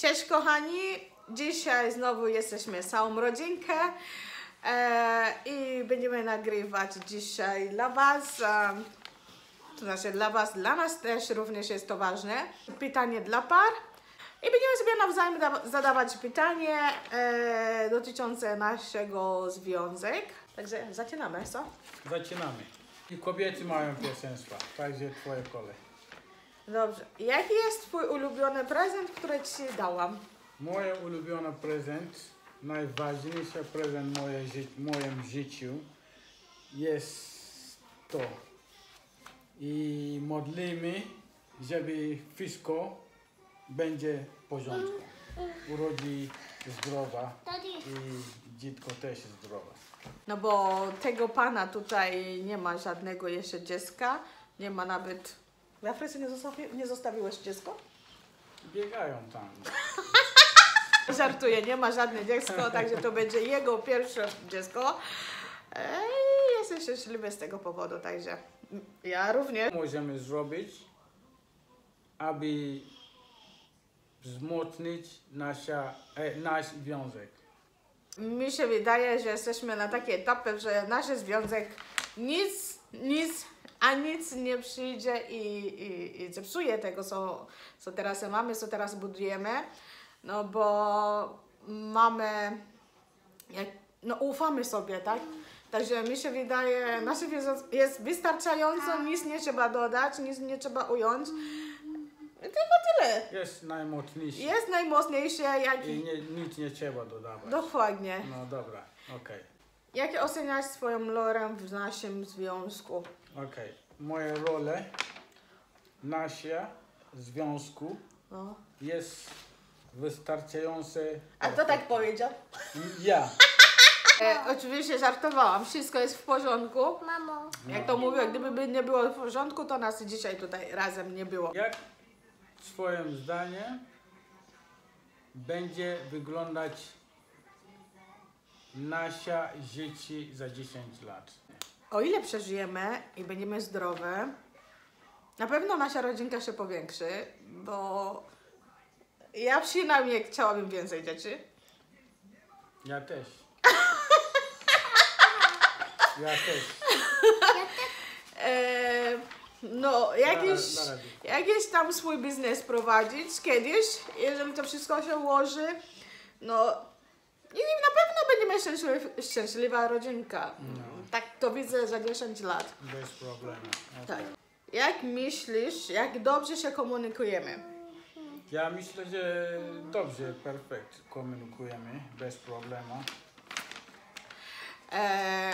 Cześć kochani, dzisiaj znowu jesteśmy całą rodzinkę e, i będziemy nagrywać dzisiaj dla Was, e, to znaczy dla Was, dla nas też również jest to ważne, pytanie dla par i będziemy sobie nawzajem da- zadawać pytanie e, dotyczące naszego związek. Także zaczynamy, co? Zaczynamy. I kobiety mają pierwszeństwa, także twoje kolej. Dobrze. Jaki jest Twój ulubiony prezent, który Ci dałam? Moje ulubiony prezent, najważniejszy prezent w moje ży- moim życiu jest to. I modlimy, żeby wszystko będzie w porządku. Urodzi zdrowa i dziecko też zdrowe. No bo tego pana tutaj nie ma żadnego jeszcze dziecka, nie ma nawet... W Afryce nie, zostawi... nie zostawiłeś dziecko? Biegają tam. Żartuję, nie ma żadne dziecko, także to będzie jego pierwsze dziecko. I jestem szczęśliwy z tego powodu, także ja również. możemy zrobić, aby wzmocnić nasza, e, nasz związek? Mi się wydaje, że jesteśmy na takiej etapie, że nasz związek nic, nic, a nic nie przyjdzie i, i, i zepsuje tego, co, co teraz mamy, co teraz budujemy. No bo mamy, jak, no ufamy sobie, tak? Także mi się wydaje, nasz związek jest wystarczająco, nic nie trzeba dodać, nic nie trzeba ująć. Tylko tyle. Jest najmocniejszy Jest najmocniejsze, jak i nie, nic nie trzeba dodawać. Dokładnie. No dobra, okej. Jak oceniasz swoją rolę w naszym związku? okej. Moje role nasze związku No. jest wystarczające. A kto tak powiedział? Ja. E, oczywiście żartowałam, wszystko jest w porządku. Mamo, Jak to mówię, gdyby nie było w porządku, to nas dzisiaj tutaj razem nie było. Jak swoim zdaniem będzie wyglądać nasze życie za 10 lat? O ile przeżyjemy i będziemy zdrowe, na pewno nasza rodzinka się powiększy, bo ja przynajmniej chciałabym więcej dzieci. Ja też. Ja też. E, no, jakiś, jakiś tam swój biznes prowadzić kiedyś, jeżeli to wszystko się ułoży, no i na pewno będziemy szczęśliwi, szczęśliwa rodzinka. Tak to widzę za 10 lat. Bez problemu. Tak. Jak myślisz, jak dobrze się komunikujemy? Ja myślę, że dobrze, perfekt komunikujemy, bez problemu. E,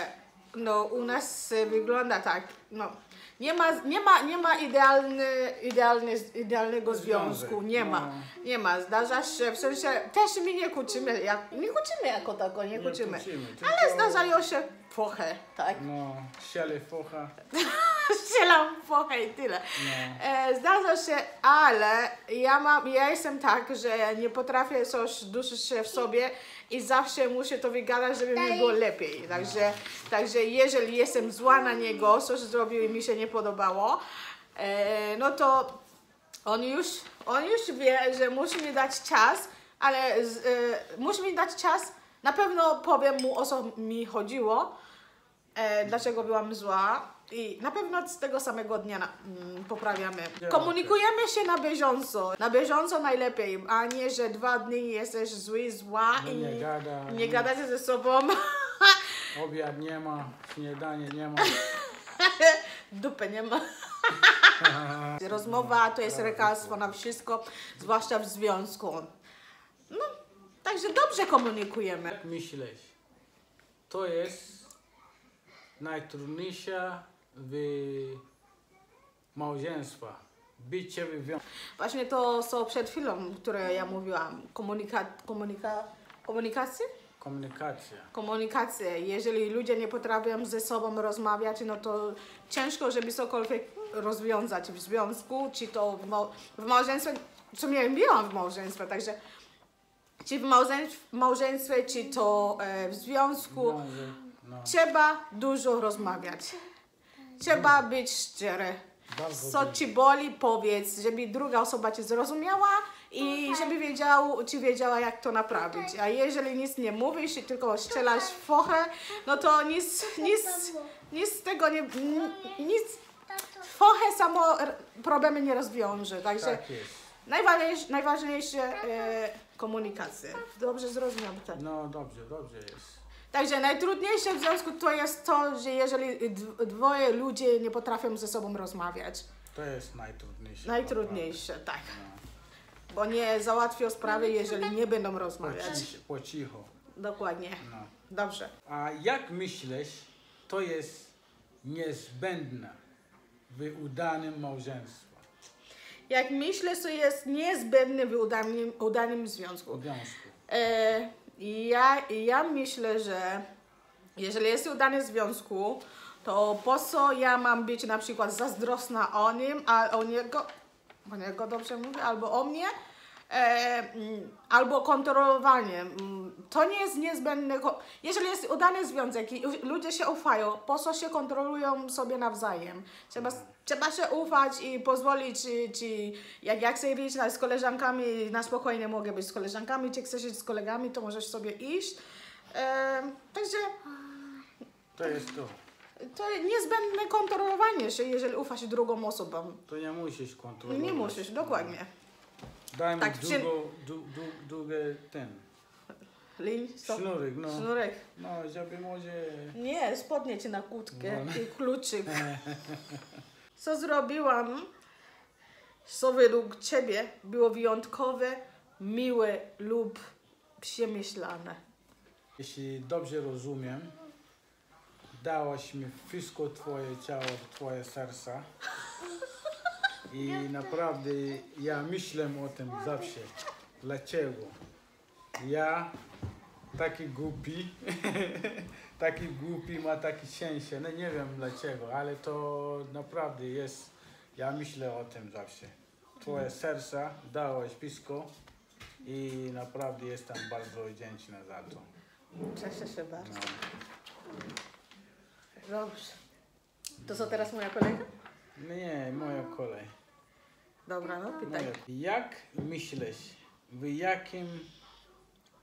no u nas wygląda tak, no nie ma, nie ma, nie ma idealny, idealny, idealnego Związek, związku, nie ma, no. nie ma, zdarza się, w sensie też my nie kłócimy, jak, nie kłócimy jako tako, nie kłócimy, kłócimy, ale zdarzają się trochę, tak, No, siele focha. strzelam trochę i tyle. No. E, zdarza się, ale ja mam, ja jestem tak, że nie potrafię coś duszyć się w sobie i zawsze muszę to wygadać, żeby mi było lepiej. Także, także jeżeli jestem zła na niego, coś zrobił i mi się nie podobało, e, no to on już, on już wie, że musi mi dać czas, ale e, musi mi dać czas, na pewno powiem mu o co mi chodziło, e, dlaczego byłam zła. I na pewno z tego samego dnia na, mm, poprawiamy. Ja, Komunikujemy się na bieżąco. Na bieżąco najlepiej, a nie, że dwa dni jesteś zły, zła No i nie gada, nie nic. gadacie ze sobą. Obiad nie ma, śniadanie nie ma. Dupy nie ma. Rozmowa to jest lekarstwo na wszystko, zwłaszcza w związku. No, także dobrze komunikujemy. Jak myślisz, to jest najtrudniejsza w małżeństwa. Bycie w związku. Właśnie to, co przed chwilą, które ja mówiłam, komunika, komunika, komunikację? Komunikacja. Komunikację. Jeżeli ludzie nie potrafią ze sobą rozmawiać, no to ciężko, żeby cokolwiek rozwiązać w związku, czy to w, mał- w małżeństwie, sumie byłam w małżeństwie, także czy w małżeństwie, czy to e, w związku, No. trzeba dużo rozmawiać. Trzeba być szczery. Bardzo Co ci boli, powiedz, żeby druga osoba cię zrozumiała i żeby wiedział, czy wiedziała, jak to naprawić. A jeżeli nic nie mówisz i tylko strzelasz w fochę, no to nic, nic, nic z tego nie, nic, fochę samo problemy nie rozwiąże. Także Tak jest. najważniejsze, najważniejsze e, komunikacja. Dobrze zrozumiałam to. No dobrze, dobrze jest. Także najtrudniejsze w związku to jest to, że jeżeli dwoje ludzie nie potrafią ze sobą rozmawiać. To jest najtrudniejsze. Najtrudniejsze, tak. naprawdę. Bo nie załatwią sprawy, jeżeli nie będą No. Po, rozmawiać. cicho, po cicho. Dokładnie. No. Dobrze. A jak myślisz, to jest niezbędne w udanym małżeństwie? Jak myślę, co jest niezbędne w udanym, udanym związku. Związku. E, ja, ja myślę, że jeżeli jest udany związku, to po co ja mam być na przykład zazdrosna o nim, a o niego, o niego dobrze mówię, albo o mnie, albo kontrolowanie. Mm, To nie jest niezbędne. Jeżeli jest udany związek i ludzie się ufają, po co się kontrolują sobie nawzajem? Trzeba, trzeba się ufać i pozwolić, czy, czy jak ja chcę na- z koleżankami, na spokojnie mogę być z koleżankami, czy chcesz iść z kolegami, to możesz sobie iść. E, także To jest to. to niezbędne kontrolowanie się, jeżeli ufasz drugą osobom. To nie musisz kontrolować. Nie musisz, dokładnie. Daj mi Tak, długo, du, du, długi ten stop. sznurek, no. Sznurek. No, żeby może... Nie, spodnie ci na kłódkę No. i kluczyk. Co zrobiłam, co według ciebie było wyjątkowe, miłe lub przemyślane? Jeśli dobrze rozumiem, dałaś mi wszystko twoje ciało, twoje serce. I naprawdę ja myślę o tym zawsze. Dlaczego? Ja taki głupi, taki głupi ma takie szczęście. No nie wiem dlaczego, ale to naprawdę jest, ja myślę o tym zawsze. Twoje serce dałaś wszystko i naprawdę jestem bardzo wdzięczny za to. Cieszę się bardzo. No. Dobrze. To co teraz moja kolega? Nie, moja kolej. Dobra, no pytaj. Moja. Jak myślisz, w jakim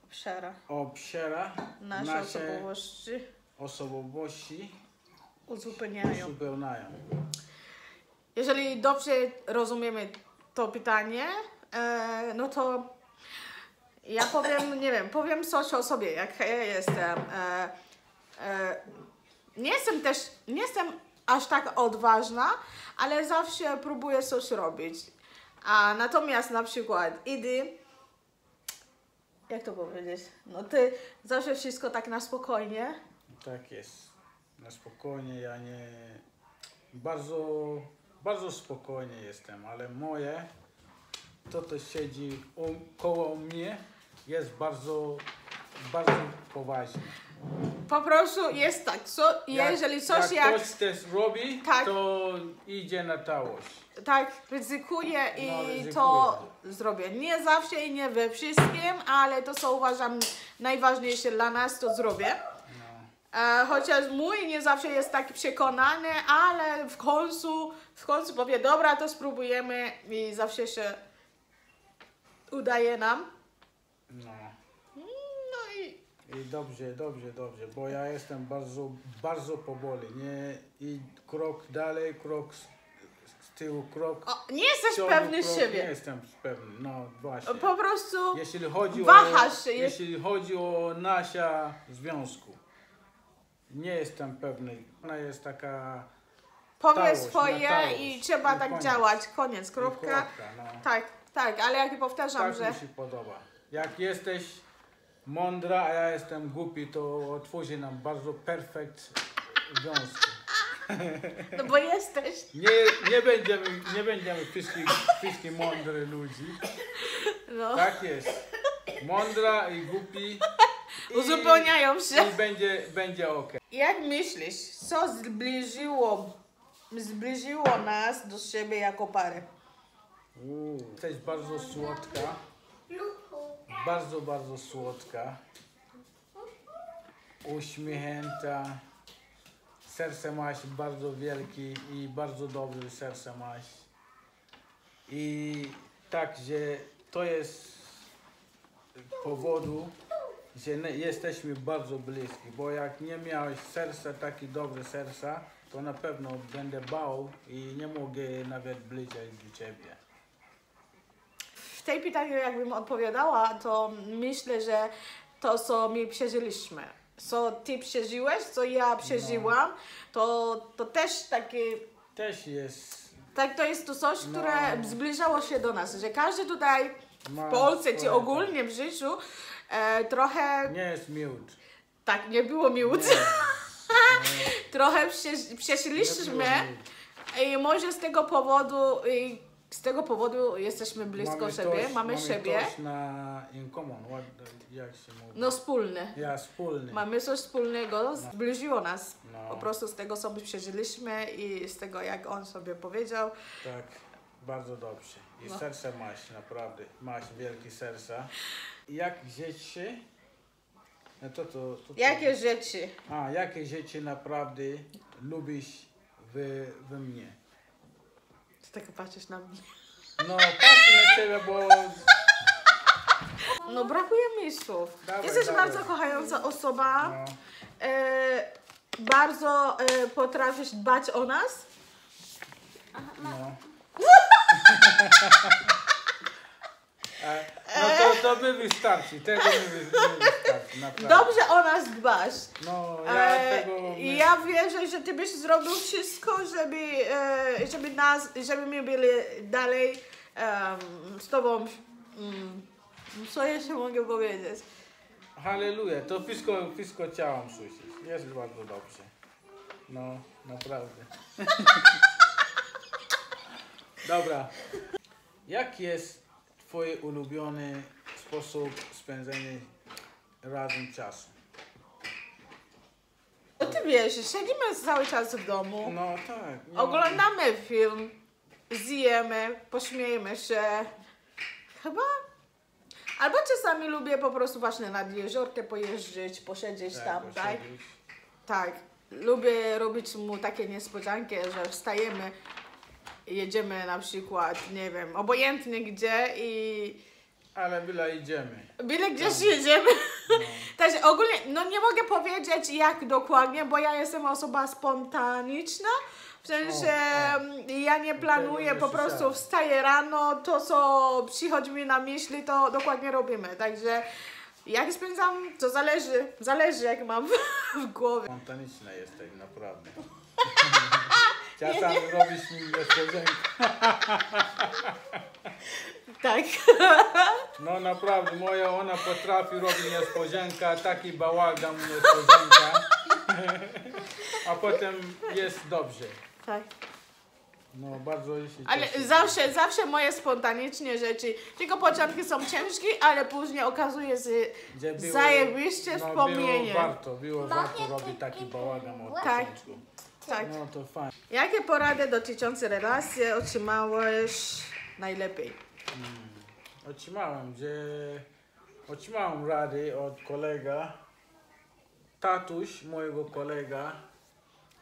Szara. obszarze Nasze, nasze osobowości osobowości uzupełniają. uzupełniają? Jeżeli dobrze rozumiemy to pytanie, e, no to ja powiem, nie wiem, powiem coś o sobie, jak ja jestem. E, e, nie jestem też, nie jestem aż tak odważna, ale zawsze próbuję coś robić. A natomiast na przykład Idy, jak to powiedzieć? No ty zawsze wszystko tak na spokojnie. Tak jest. Na spokojnie, ja nie... Bardzo, bardzo spokojnie jestem, ale moje, to to siedzi koło mnie, jest bardzo, bardzo poważne. Po prostu jest tak, co, jeżeli coś jak, jak ktoś też robi, Tak. to idzie na całość. tak ryzykuję i No, ryzykuje. to zrobię. Nie zawsze i nie we wszystkim, ale to co uważam najważniejsze dla nas, to zrobię. No. E, chociaż mój nie zawsze jest taki przekonany, ale w końcu, w końcu powie, dobra, to spróbujemy i zawsze się udaje nam. No. I dobrze, dobrze, dobrze, bo ja jestem bardzo, bardzo powoli, nie? I krok dalej, krok z, z tyłu, krok o, nie jesteś pewny krok, Nie siebie. jestem pewny, no właśnie. Po prostu Jeśli chodzi wahasz o, się, jeśli chodzi o nasze związku, nie jestem pewny. Ona jest taka na swoje i trzeba I tak koniec. działać. Koniec, i kropka. no. Tak, tak, ale jak powtarzam, Tak że... mi się podoba. Jak jesteś mądra, a ja jestem głupi, to otworzy nam bardzo perfekt związki. No bo jesteś. Nie, nie będziemy, nie będziemy wszystkich, wszystkich mądrych ludzi. No. Tak jest. Mądra i głupi. I, Uzupełniają się. I będzie, będzie ok. Jak myślisz, co zbliżyło, zbliżyło nas do siebie jako parę? Jesteś bardzo słodka. Bardzo, bardzo słodka. Uśmiechnięta. Serce masz bardzo wielkie i bardzo dobre serce masz. I tak, że to jest powodu, że jesteśmy bardzo bliski, bo jak nie miałeś serca, taki dobre serca, to na pewno będę bał i nie mogę nawet bliżej do ciebie. W tej pytaniu jakbym odpowiadała, to myślę, że to, co my przeżyliśmy, co ty przeżyłeś, co ja przeżyłam, to, to też takie Też jest. Tak, to jest to coś, No. które zbliżało się do nas, że każdy tutaj w Polsce czy ogólnie w życiu e, trochę, Nie jest miód. tak, nie było miód, Nie, trochę prze, nie było przeszliśmy miód. i może z tego powodu, z tego powodu jesteśmy blisko siebie, coś- mamy siebie, na in common, what, jak się mówi? no wspólne. Ja wspólny. Mamy coś wspólnego, zbliżyło nas. No. Po prostu z tego, co my przeżyliśmy i z tego, jak on sobie powiedział. Tak, bardzo dobrze. I No. serce masz, naprawdę. Masz wielkie serca. Jak rzeczy... No to, to, to. Jakie rzeczy? A, jakie rzeczy naprawdę lubisz w, we mnie? Tak patrzysz na mnie. No, patrzę na ciebie, bo... No brakuje mi słów. Dawaj, Jesteś dawaj. bardzo kochająca osoba. No, E, bardzo e, potrafisz dbać o nas. no. To, mi wystarczy, tego mi, wystarczy, naprawdę. Dobrze o nas dbasz. No, ja E, tego... I ja wierzę, że ty byś zrobił wszystko, żeby, e, żeby nas, żeby my byli dalej em, z tobą. Mm, co jeszcze mogę powiedzieć? Halleluja, to wszystko, wszystko chciałam słyszeć. Jest bardzo dobrze. No, naprawdę. Dobra. Jak jest Twój ulubiony sposób spędzenia razem czasu? No ty wiesz, siedzimy cały czas w domu, No tak. No, oglądamy film, zjemy, pośmiejemy się. Chyba. Albo czasami lubię po prostu właśnie nad jeziorkę pojeździć, posiedzieć tam, tak? posiedzieć. Tak. Lubię robić mu takie niespodzianki, że wstajemy, jedziemy na przykład, nie wiem, obojętnie gdzie i Ale byle idziemy. byle gdzieś jedziemy. Także ogólnie, no nie mogę powiedzieć jak dokładnie, bo ja jestem osoba spontaniczna. W sensie O, mm, ja nie planuję, po prostu wstaję rano, to co przychodzi mi na myśli, to dokładnie robimy. Także jak spędzam, to zależy, zależy jak mam w głowie. Spontaniczna jesteś, naprawdę. Czasami robisz mi niespodziankę. Tak. No naprawdę, moja ona potrafi robić niespodzianka, taki bałagan niespodzianka. A potem jest dobrze. tak. No bardzo się Ale cieszę. zawsze, zawsze moje spontaniczne rzeczy, tylko początki są ciężkie, ale później okazuje się Gdzie było- zajebiście no, wspomnienie. Było warto, było warto robić taki bałagan od Tak. początku. Tak. No to fajnie. Jakie porady dotyczące relacji otrzymałeś najlepiej? Otrzymałem, że otrzymałem rady od kolega, tatuś mojego kolega,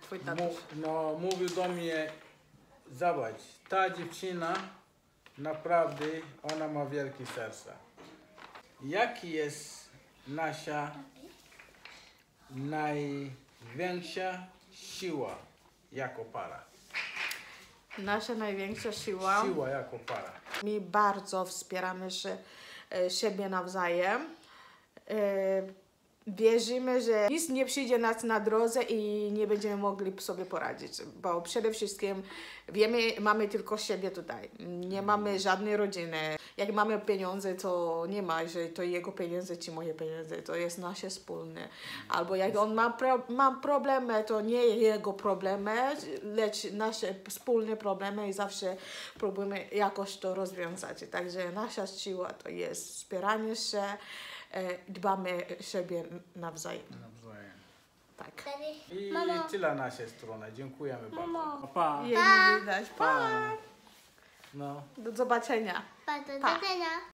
Twój mu, tatuś. no, mówił do mnie, zobacz, ta dziewczyna naprawdę, ona ma wielkie serce. Jaki jest nasza największa siła jako para? Nasza największa siła. Siła jako para. My bardzo wspieramy się, e, siebie nawzajem. Wierzymy, że nic nie przyjdzie nas na drodze i nie będziemy mogli sobie poradzić, bo przede wszystkim wiemy, mamy tylko siebie tutaj. Nie mamy żadnej rodziny. Jak mamy pieniądze, to nie ma, że to jego pieniądze czy moje pieniądze, to jest nasze wspólne. Albo jak on ma, pro, ma problemy, to nie jego problemy, lecz nasze wspólne problemy i zawsze próbujemy jakoś to rozwiązać. Także nasza siła to jest wspieranie się, dbamy siebie nawzajem. Nawzajem. Tak. I Mamo. tyle naszej strony. Dziękujemy Mamo. bardzo. Pa. Jej nie widać. Pa! No. Do zobaczenia. Pa, do Pa. widzenia.